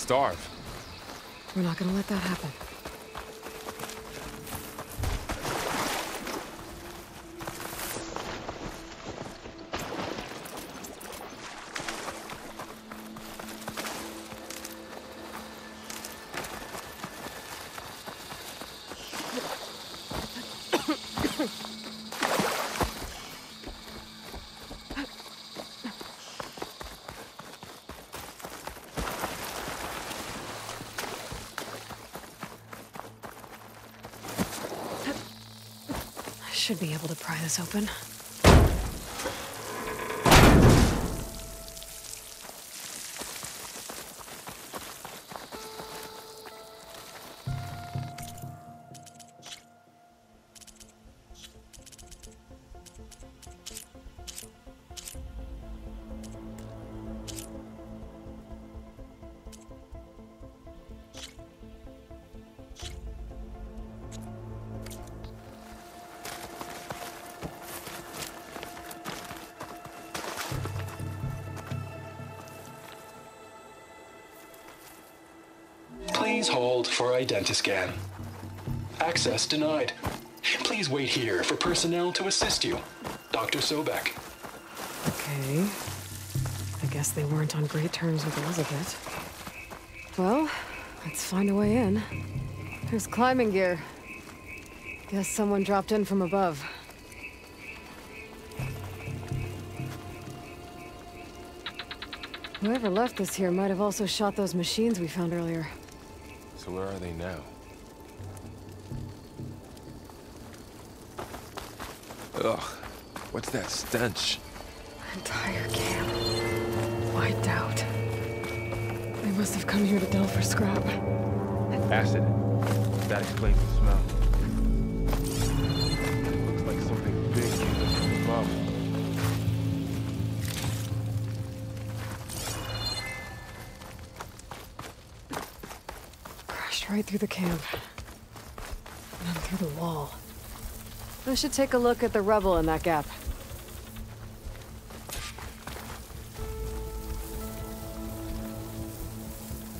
starve. We're not gonna let that happen. Should be able to pry this open. Please hold for identiscan. Access denied. Please wait here for personnel to assist you. Dr. Sobeck. Okay. I guess they weren't on great terms with Elisabet. Well, let's find a way in. There's climbing gear. Guess someone dropped in from above. Whoever left this here might have also shot those machines we found earlier. So where are they now? Ugh, what's that stench? Entire camp. Wiped out. They must have come here to delve for scrap. Acid. That explains the smell. Right through the camp. And then through the wall. I should take a look at the rubble in that gap.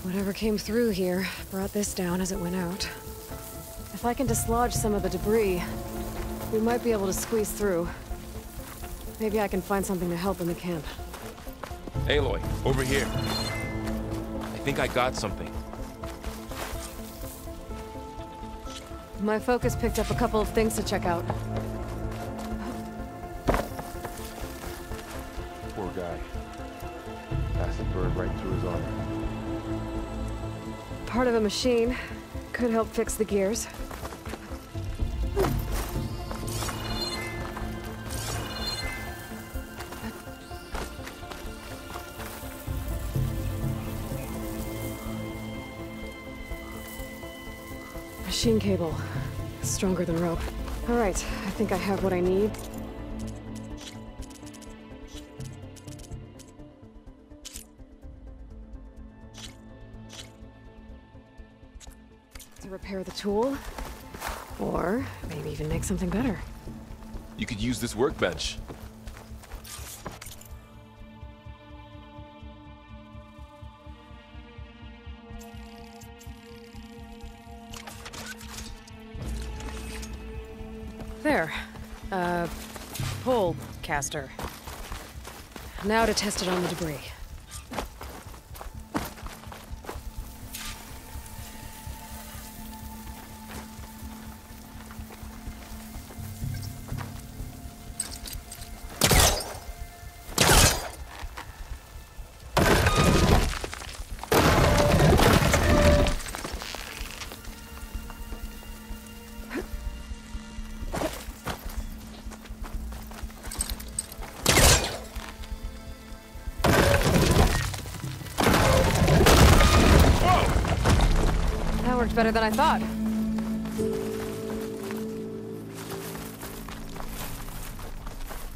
Whatever came through here brought this down as it went out. If I can dislodge some of the debris, we might be able to squeeze through. Maybe I can find something to help in the camp. Aloy, over here. I think I got something. My focus picked up a couple of things to check out. Poor guy. Passed Acid burned right through his arm. Part of a machine. Could help fix the gears. Machine cable. Stronger than rope. All right, I think I have what I need. To repair the tool. Or maybe even make something better. You could use this workbench. There. Uh, pole caster. Now to test it on the debris. Worked better than I thought.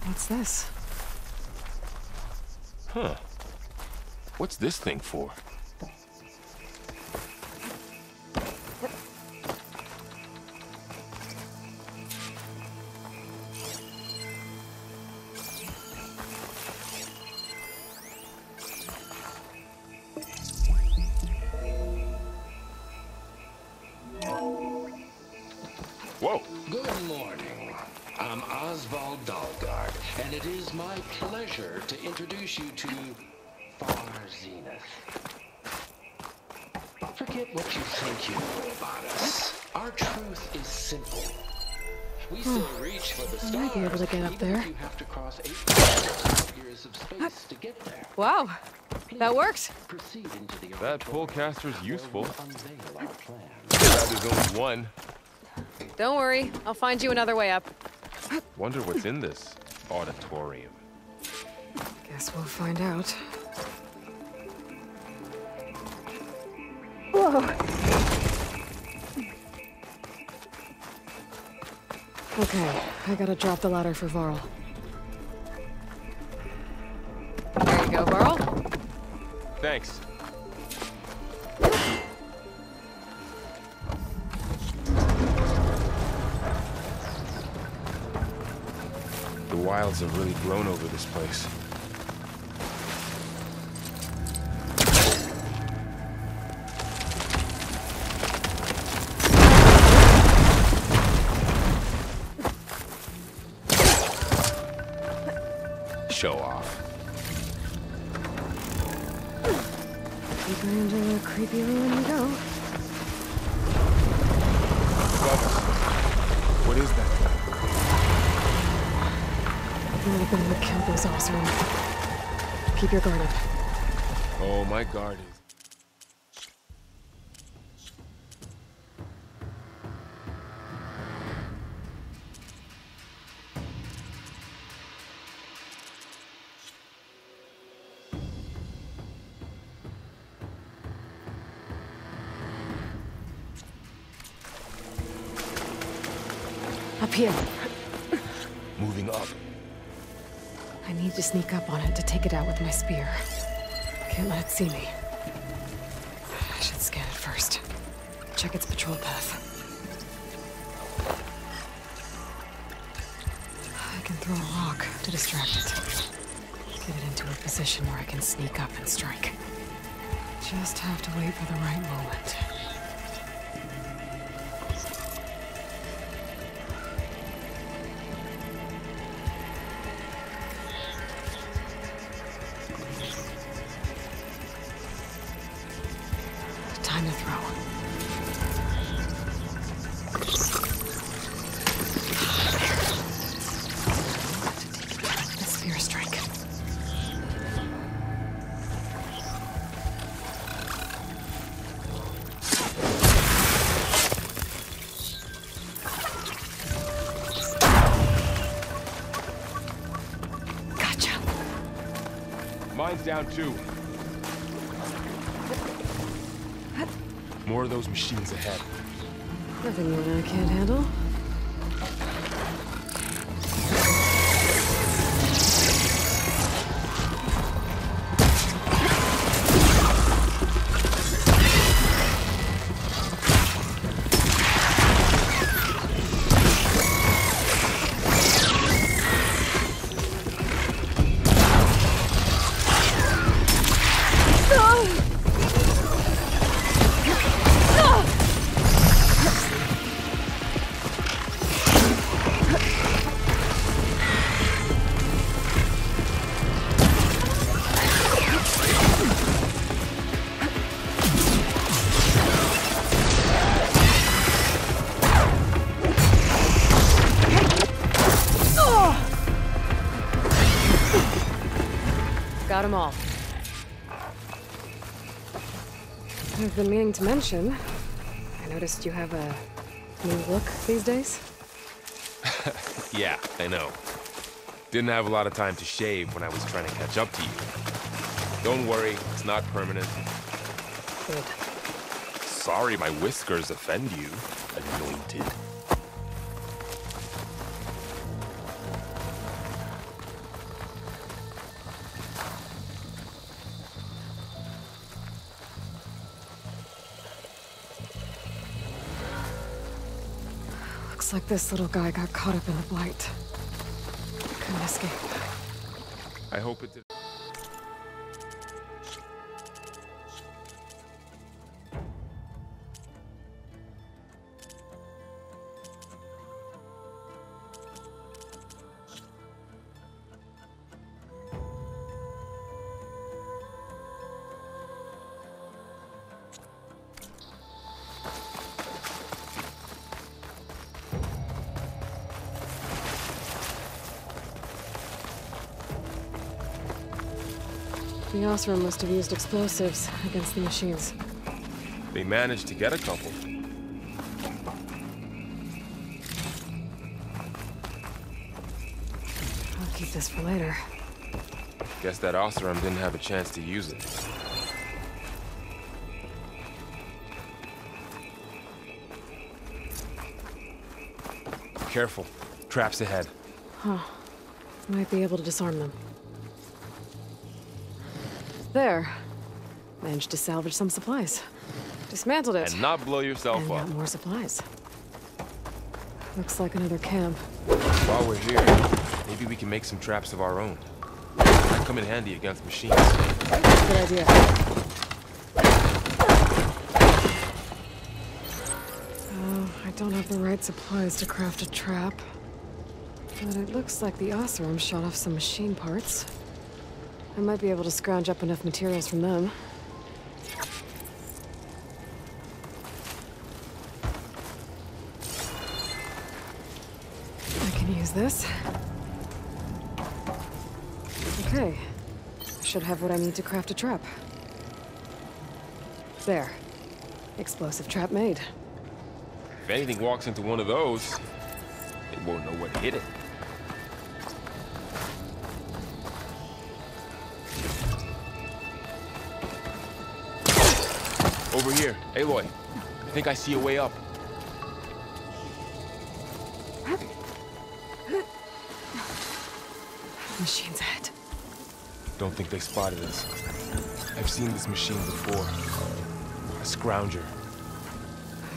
What's this? Huh. What's this thing for? And it is my pleasure to introduce you to Far Zenith. Forget what you think you know about us. Our truth is simple. We hmm. still reach for the I stars, might be able to get up there. if you have to cross eight years of space to get there. Wow, that worked. Proceed into the That auditorium pullcaster's where useful. Unveil. Glad there's only one. Don't worry, I'll find you another way up. Wonder what's in this auditorium. Guess we'll find out. Whoa. Okay, I gotta drop the ladder for Varl. There you go, Varl. Thanks. Wilds have really grown over this place. Show off. Creepy go. What is that thing? Might have been what killed those Oseram. Keep your guard up. Oh, my guard is. Up here. Moving up. I need to sneak up on it to take it out with my spear. Can't let it see me. I should scan it first. Check its patrol path. I can throw a rock to distract it. Get it into a position where I can sneak up and strike. Just have to wait for the right moment. Mine's down too. More of those machines ahead. Nothing more I can't handle. Them all. I've been meaning to mention. I noticed you have a new look these days. Yeah, I know. Didn't have a lot of time to shave when I was trying to catch up to you. Don't worry, it's not permanent. Good. Sorry my whiskers offend you, anointed. Like this little guy got caught up in the blight. Couldn't escape. I hope it did. The Oseram must have used explosives against the machines. They managed to get a couple. I'll keep this for later. Guess that Oseram didn't have a chance to use it. Careful. Traps ahead. Huh. Might be able to disarm them. There. Managed to salvage some supplies. Dismantled it. And not blow yourself And up. got more supplies. Looks like another camp. While we're here, maybe we can make some traps of our own. Might come in handy against machines. Good idea. Oh, I don't have the right supplies to craft a trap. But it looks like the Oseram shot off some machine parts. I might be able to scrounge up enough materials from them. I can use this. Okay. I should have what I need to craft a trap. There. Explosive trap made. If anything walks into one of those, they won't know to hit it. Over here, Aloy. I think I see a way up. Machine's head. Don't think they spotted us. I've seen this machine before. A scrounger.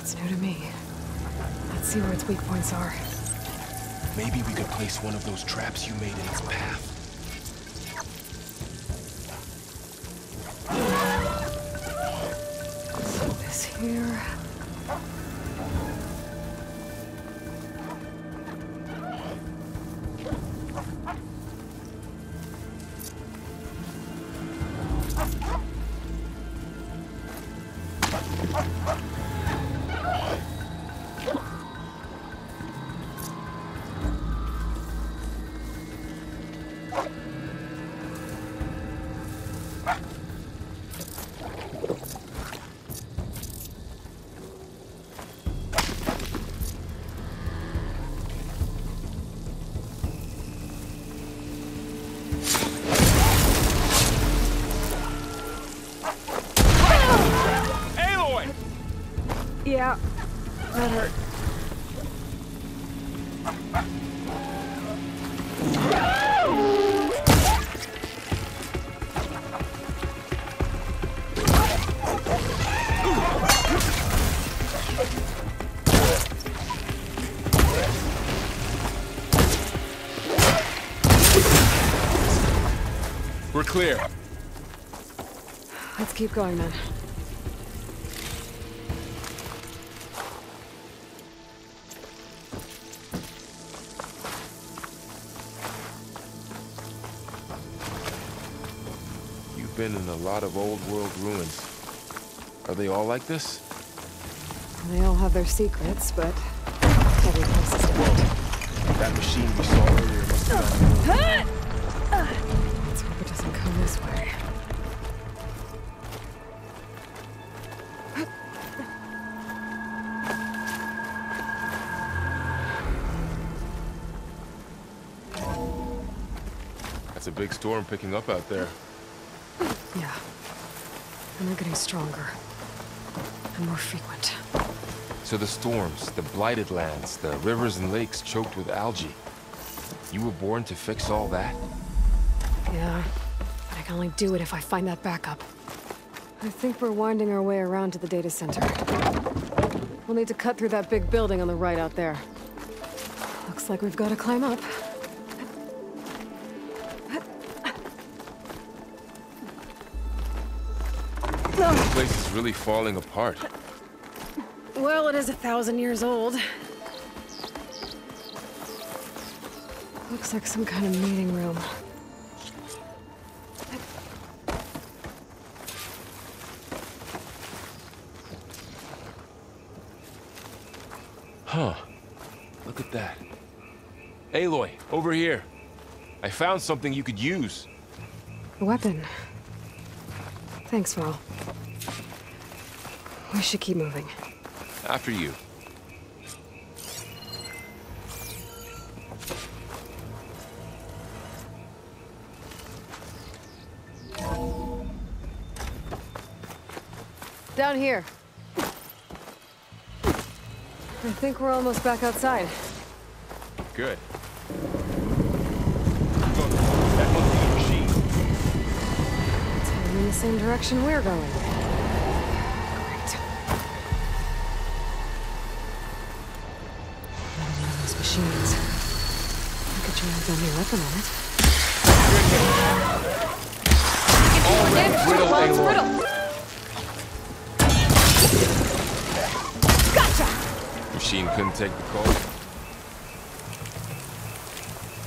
It's new to me. Let's see where its weak points are. Maybe we could place one of those traps you made in its path. Here. Yeah, that hurt. We're clear. Let's keep going then. Been in a lot of old world ruins. Are they all like this? They all have their secrets, but every place is different. That machine we saw earlier must have gone. Let's hope it doesn't come this way. That's a big storm picking up out there. And they're getting stronger. And more frequent. So the storms, the blighted lands, the rivers and lakes choked with algae. You were born to fix all that? Yeah. But I can only do it if I find that backup. I think we're winding our way around to the data center. We'll need to cut through that big building on the right out there. Looks like we've got to climb up. Really falling apart. Well, it is a thousand years old. Looks like some kind of meeting room. Huh. Look at that. Aloy, over here. I found something you could use. A weapon. Thanks, Varl. We should keep moving. After you. Down here. I think we're almost back outside. Good. Look, that must be a machine. It's heading in the same direction we're going. You could try a dummy weapon on it. Already brittle, Well, it's Aloy. Gotcha! Machine couldn't take the cold.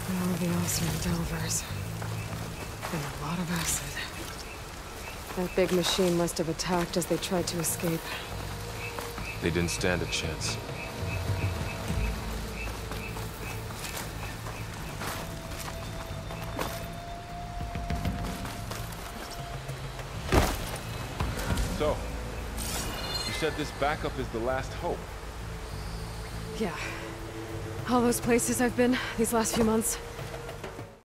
Oh, the Oseram Delvers. And a lot of acid. That big machine must have attacked as they tried to escape. They didn't stand a chance. Said this backup is the last hope. Yeah. All those places I've been these last few months,